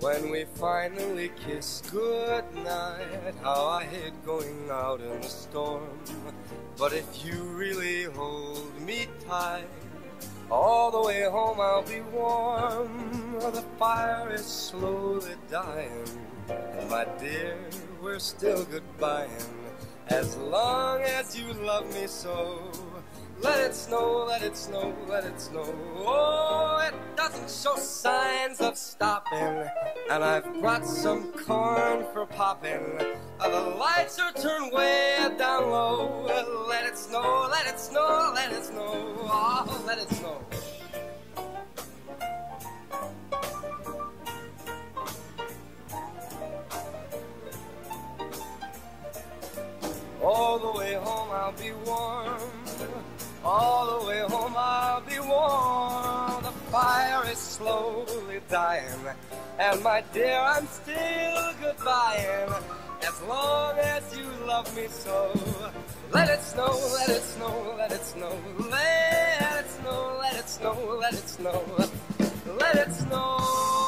When we finally kiss goodnight, how I hate going out in the storm. But if you really hold me tight, all the way home I'll be warm. The fire is slowly dying, and my dear, we're still goodbying. As long as you love me so. Let it snow, let it snow, let it snow. Oh, it doesn't show signs of stopping. And I've brought some corn for popping. Uh, the lights are turned way down low. Let it snow, let it snow, let it snow. Oh, let it snow. All the way home I'll be warm. All the way home I'll be warm. The fire is slowly dying. And my dear, I'm still goodbying. As long as you love me so. Let it snow, let it snow, let it snow. Let it snow, let it snow, let it snow. Let it snow, let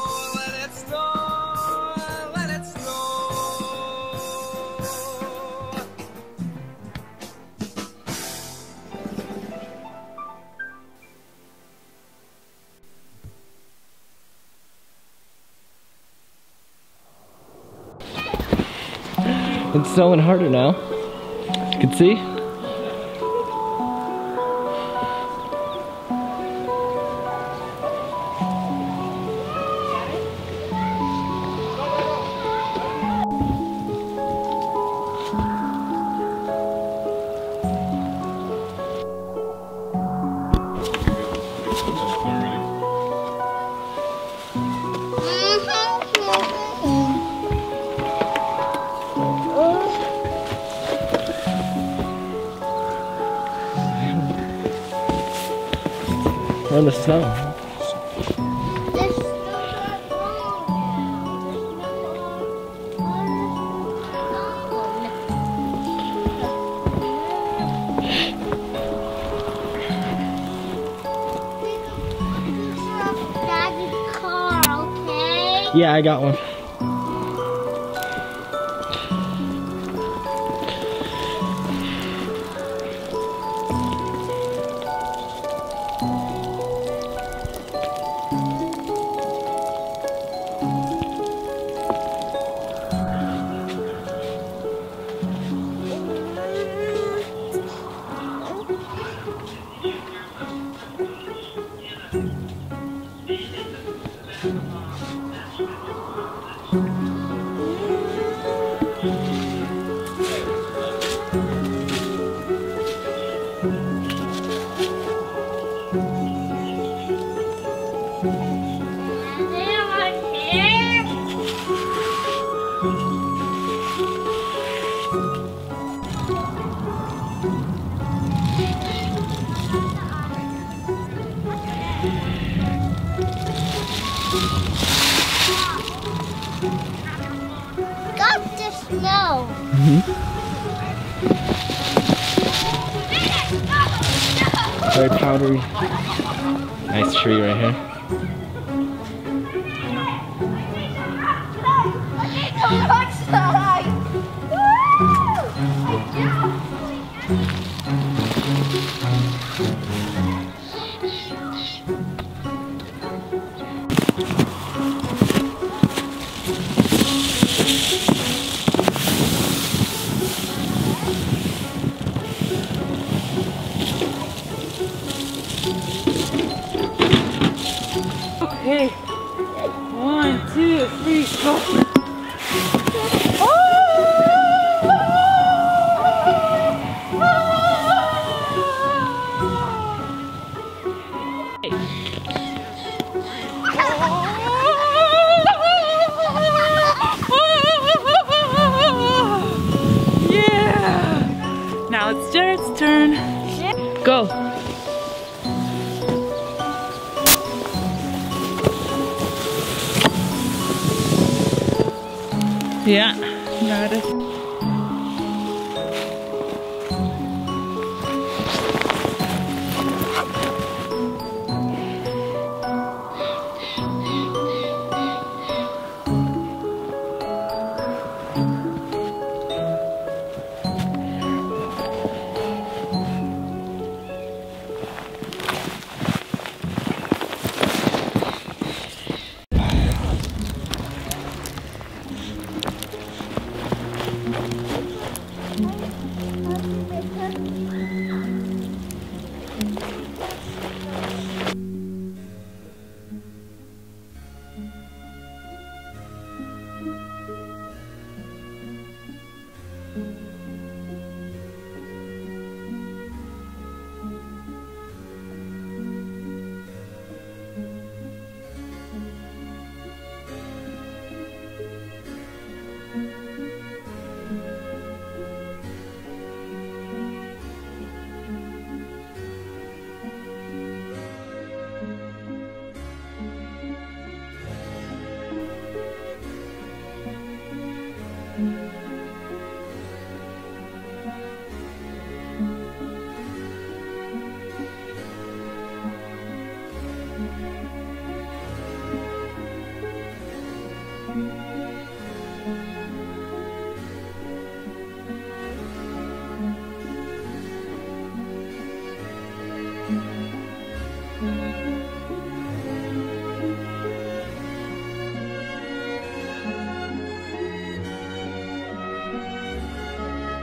It's snowing harder now. You can see. In the snow. Daddy's car, okay? Yeah, I got one. Powdery. Nice tree right here. ¿no?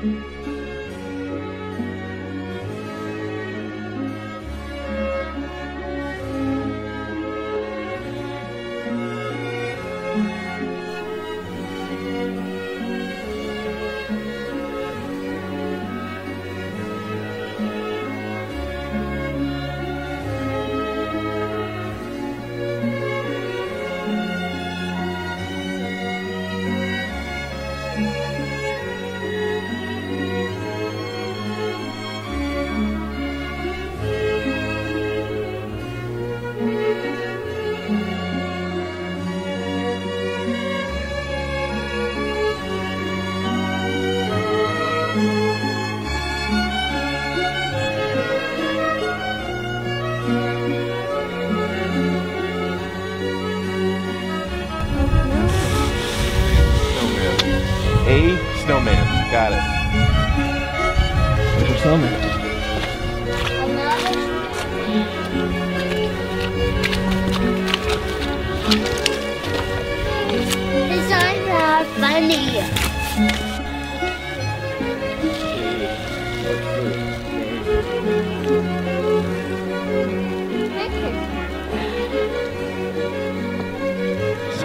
A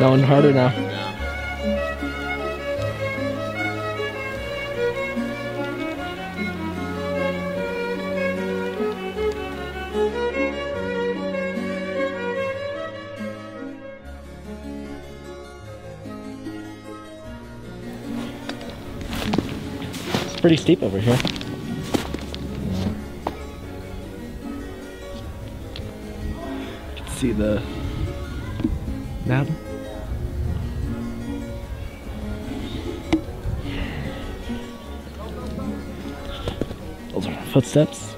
Snowing harder now. It's pretty steep over here. See the mountain. Footsteps.